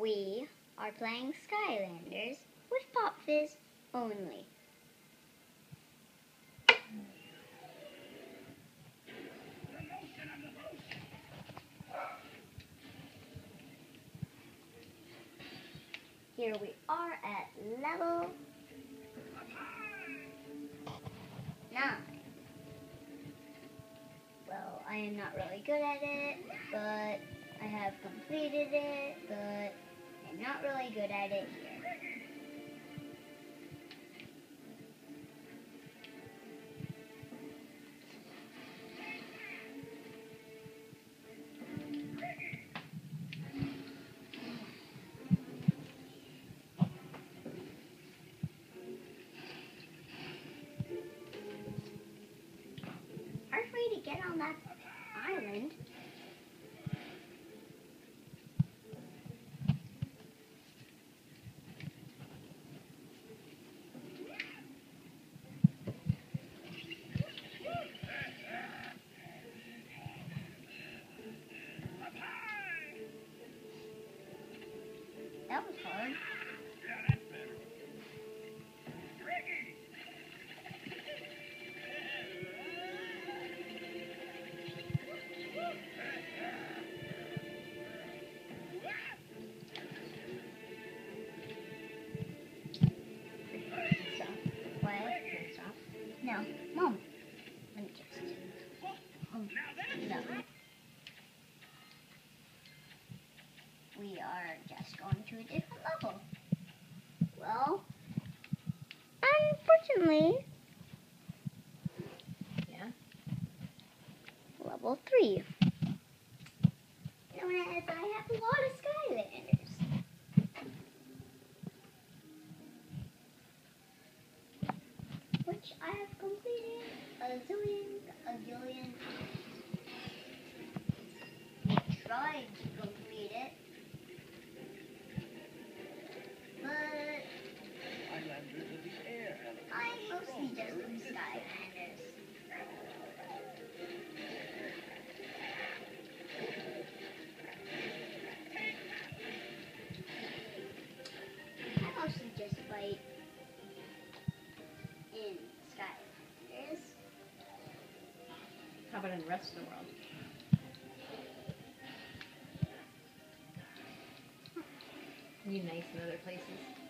We are playing Skylanders with Pop Fizz only. Here we are at level 9. Well, I am not really good at it, but I have completed it, but I'm not really good at it here. Get on that island. That was hard. Going to a different level. Well, unfortunately, Yeah. level three. Known as I have a lot of Skylanders. Which I have completed a zillion, a gillion times. Tried fight in Skylanders. How about in the rest of the world? You nice in other places?